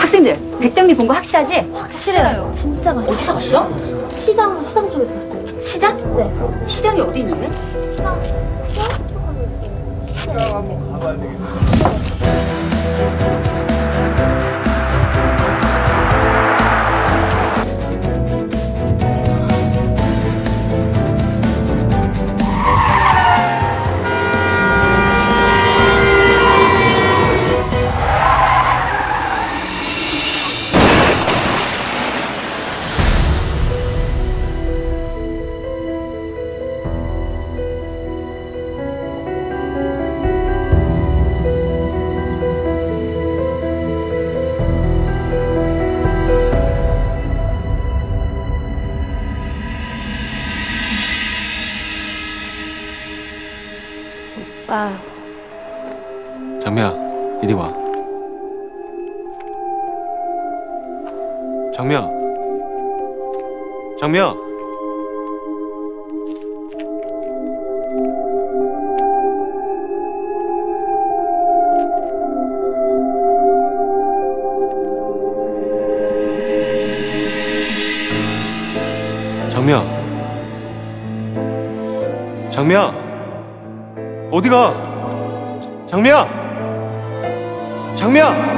학생들 백장미 본 거 확실하지? 확실해요. 진짜 맛있어요. 어디서 봤어? 시장, 시장 쪽에서 봤어요. 시장? 네. 시장이 어디 있는데? 시장. 와 장미야, 이리 와. 장미야. 장미야. 장미야. 장미야. 어디가? 장미야! 장미야!